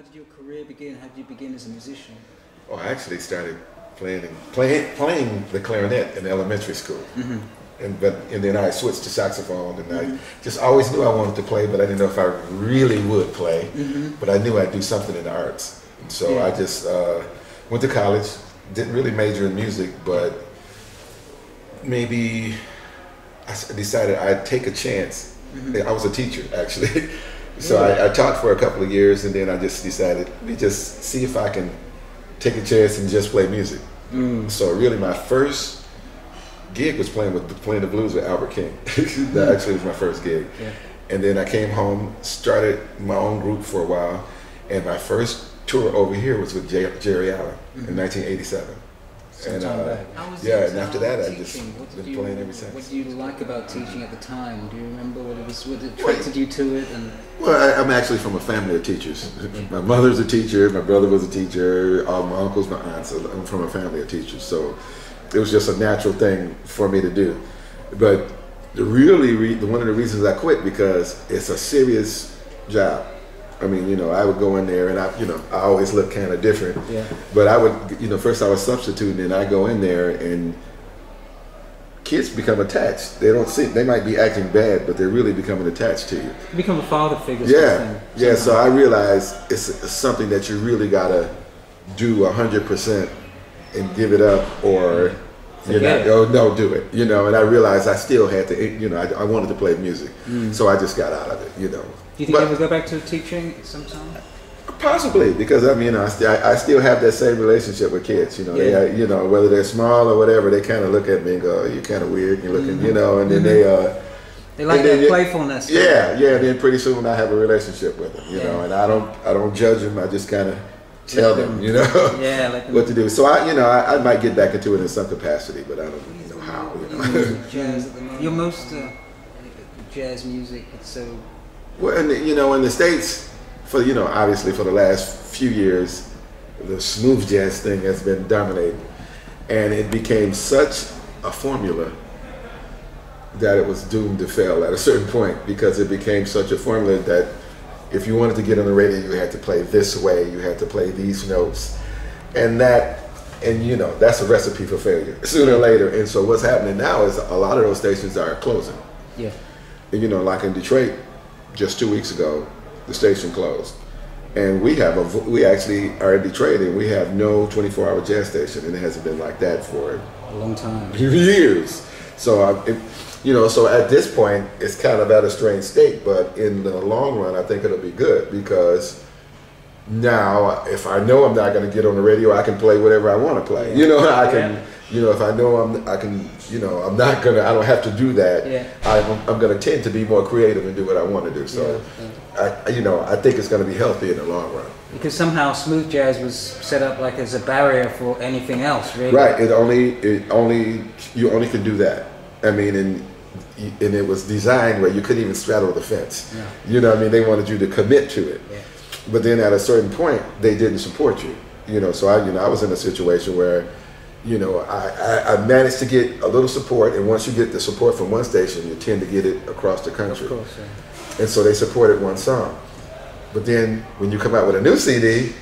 how did your career begin? How did you begin as a musician? Oh, I actually started playing playing playing the clarinet in elementary school. Mm-hmm. And but and then I switched to saxophone, and I just always knew I wanted to play, but I didn't know if I really would play. But I knew I'd do something in the arts, and so Yeah. I just uh, went to college. Didn't really major in music, but maybe I decided I'd take a chance. I was a teacher actually, so I, I taught for a couple of years, and then I just decided let me just see if I can take a chance and just play music. Mm. So really, my first gig was playing with playing the blues with Albert King. that mm. actually was my first gig. Yeah. And then I came home, started my own group for a while, and my first tour over here was with J- Geri Allen in mm-hmm. 1987. Some And, uh, back. How was yeah, and uh, after that, I just? What been you- playing ever since. What since. did you like about teaching at the time? Do you remember what it was? What attracted you to it? And Well, I, I'm actually from a family of teachers. My mother's a teacher. My brother was a teacher. All my uncles, my aunts. I'm from a family of teachers, so it was just a natural thing for me to do. But the really, re- one of the reasons I quit because it's a serious job. I mean, you know, I would go in there and I, you know, I always look kind of different. Yeah. But I would, you know, first I was substituting and I go in there and kids become attached. They don't see, they might be acting bad, but they're really becoming attached to you. you become a father figure. Yeah, yeah. So. I realized it's, it's something that you really gotta do hundred percent and give it up, or you know, it. oh no, do it. You know, and I realized I still had to. You know, I, I wanted to play music, so I just got out of it. You know, Mm. Do you think But- you ever go back to teaching sometime? Possibly because I mean, I, st- I, still have that same relationship with kids. You know, Yeah. they, you know, whether they're small or whatever, they kind of look at me and go, "You're kind of weird. You're looking," you know, and then they, uh, They like then that playfulness. yeah, yeah. And then pretty soon I have a relationship with them, you Yeah. know, and I don't, I don't judge them. I just kind of tell them, you know, Yeah, like what to do. So I, you know, I, I might get back into it in some capacity, but I don't know how. You know. jazz at the moment. Your most uh, jazz music. It's so Well, and you know, in the states, for you know, obviously for the last few years, the smooth jazz thing has been dominating, and it became such a formula that it was doomed to fail at a certain point because it became such a formula that if you wanted to get on the radio, you had to play this way, you had to play these notes, and that. And you know that's a recipe for failure sooner or later. And so what's happening now is a lot of those stations are closing yeah. you know, like in Detroit, just two weeks ago, the station closed, and we have a we actually are in Detroit, and we have no 24-hour jazz station, and it hasn't been like that for A long time. years. So, I, it, you know, so at this point, it's kind of at a strange state, but in the long run, I think it'll be good because now, if I know I'm not going to get on the radio, I can play whatever I want to play. You know, I can. Yeah. You know, if I know I'm, I can. You know, I'm not gonna. I don't have to do that. Yeah. I'm, I'm going to tend to be more creative and do what I want to do. So, I, you know, I think it's going to be healthy in the long run. Because somehow smooth jazz was set up like as a barrier for anything else, really. Right. It only. It only. You only can do that. I mean, and and it was designed where you couldn't even straddle the fence. Yeah. You know, what I mean, they wanted you to commit to it. Yeah. But then at a certain point, they didn't support you. You know, so I, you know, I was in a situation where, you know, I, I, managed to get a little support, and once you get the support from one station, you tend to get it across the country. Course. Yeah. And so they supported one song. But then when you come out with a new CD,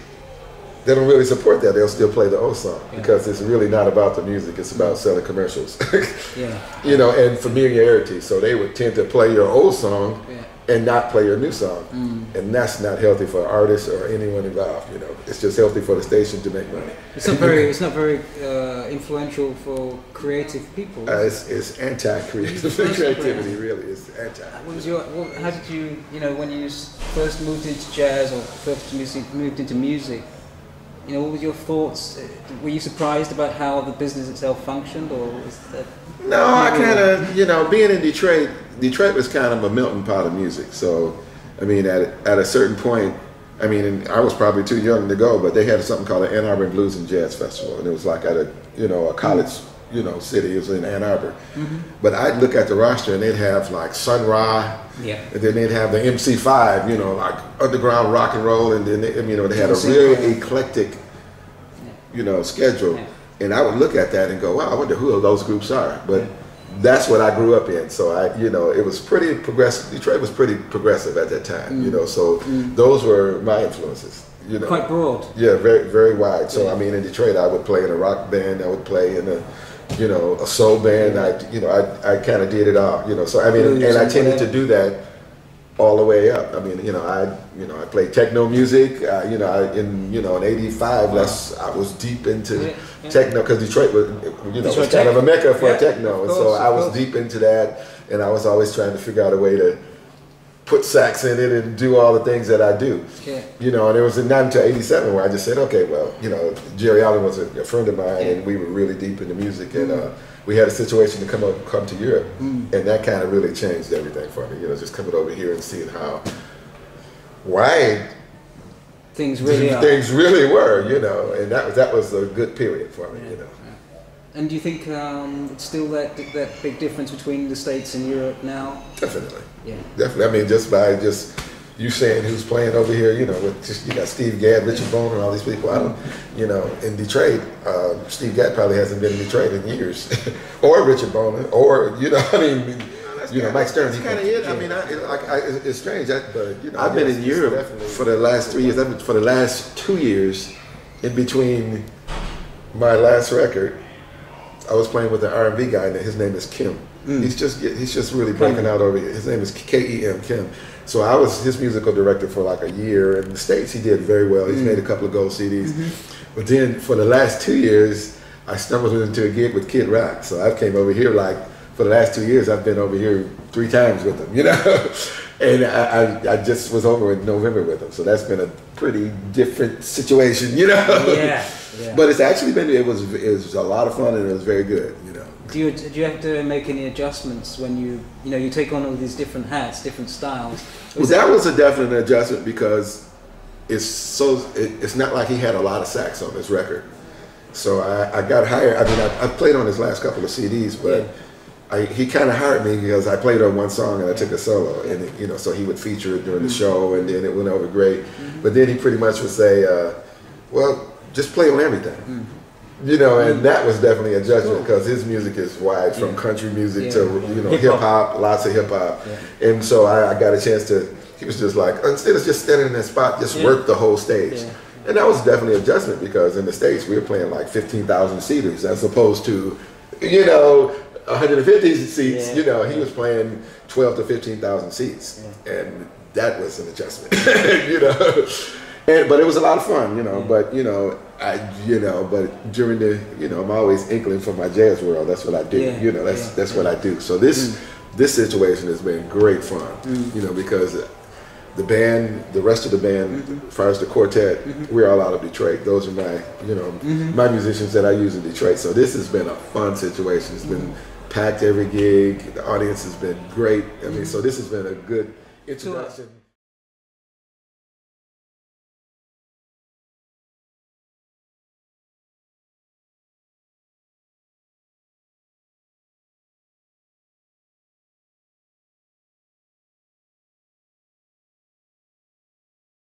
they don't really support that. They'll still play the old song because it's really not about the music. It's about selling commercials. Yeah. you know, and familiarity. So they would tend to play your old song Yeah. and not play your new song. And that's not healthy for artists or anyone involved, you know. It's just healthy for the station to make money. It's not very. It's not very uh, influential for creative people. Uh, it's, it's anti-creative creativity, really. It's anti. What was your? What, how did you? You know, when you first moved into jazz or first moved into music, you know, what were your thoughts? Were you surprised about how the business itself functioned, or was that? No, I kind of, you know, being in Detroit, Detroit was kind of a melting pot of music. So, I mean, at at a certain point, I mean, and I was probably too young to go, but they had something called the Ann Arbor Blues and Jazz Festival, and it was like at a, you know, a college, mm. You know, city. It was in Ann Arbor. But I'd look at the roster, and they'd have like Sun Ra, Yeah. and then they'd have the MC5, you know, like underground rock and roll, and then they, you know they had a really eclectic, you know, schedule. Yeah. And I would look at that and go, wow, I wonder who those groups are. But that's what I grew up in. So I, you know, it was pretty progressive. Detroit was pretty progressive at that time, Mm. you know. So those were my influences, you know, Quite broad. yeah, very very wide. So Yeah. I mean, in Detroit, I would play in a rock band. I would play in a, you know, a soul band. I, you know, I, I kind of did it all. You know, so I mean, Blues and I tended to do that all the way up. I mean, you know, I, you know, I played techno music. Uh, you know, I, in you know, in '85, that's I was deep into Yeah, yeah. techno because Detroit was, you know, was kind of a mecca for Yeah, techno, of and so I was course. deep into that, and I was always trying to figure out a way to put sax in it and do all the things that I do. Yeah. You know, and it was not until '87 where I just said, okay, well, you know, Geri Allen was a, a friend of mine, and we were really deep into music, and uh, we had a situation to come up, come to Europe, and that kind of really changed everything for me. You know, just coming over here and seeing how wide Things really are. things really were, you know, and that was that was a good period for me, you know. And do you think um, it's still that that big difference between the states and Europe now? Definitely. Yeah. Definitely. I mean, just by just you saying who's playing over here, you know, with just you got Steve Gadd, Richard Bona, and all these people. I don't, you know, in Detroit, uh, Steve Gadd probably hasn't been in Detroit in years, or Richard Bona, or you know, I mean, you know, Mike Stern. That's kind of it. I mean, I, it, like, I, it's it's strange, that, but you know, I've been in Europe for the last three years. I've been, for the last two years, in between my last record, I was playing with an R and B guy, and his name is Kem. Mm. He's just he's just really breaking out over here. His name is K E M Kem. So I was his musical director for like a year in the states. He did very well. He's mm. made a couple of gold CDs, mm-hmm. but then for the last two years, I stumbled into a gig with Kid Rock. So I came over here like for the last two years. I've been over here three times with him. You know. And I, I, I just was over in November with him, so that's been a pretty different situation, you know. Yeah, yeah. But it's actually been it was it was a lot of fun and it was very good, you know. Do you do you have to make any adjustments when you you know you take on all these different hats, different styles? Well, that was a definite adjustment because it's so it, it's not like he had a lot of sax on his record. So I, I got hired. I mean, I, I played on his last couple of CDs, but Yeah. I, he kind of hired me because I played on one song and I took a solo, and it, you know, so he would feature it during the show, and then it went over great. But then he pretty much would say, uh, "Well, just play on everything." Mm. You know, and mm. that was definitely a judgment because his music is wide from Yeah. country music Yeah. to you know Hip hip hop. hop, lots of hip hop, Yeah. and so I, I got a chance to. He was just like instead of just standing in that spot, just Yeah. work the whole stage, Yeah. and that was definitely an adjustment because in the states we were playing like fifteen thousand seaters as opposed to, you know, one hundred and fifty seats. Yeah. You know, he was playing twelve to fifteen thousand seats, and that was an adjustment. you know. And, but it was a lot of fun, you know. Mm. But you know, I, you know, but during the, you know, I'm always inkling for my jazz world. That's what I do. Yeah, You know, that's yeah, that's what I do. So this mm. this situation has been great fun. Mm. You know, because the band, the rest of the band, mm-hmm. as far as the quartet, mm-hmm. we're all out of Detroit. Those are my, you know, mm-hmm. my musicians that I use in Detroit. So this has been a fun situation. It's been packed every gig. The audience has been great. I mean, so this has been a good introduction.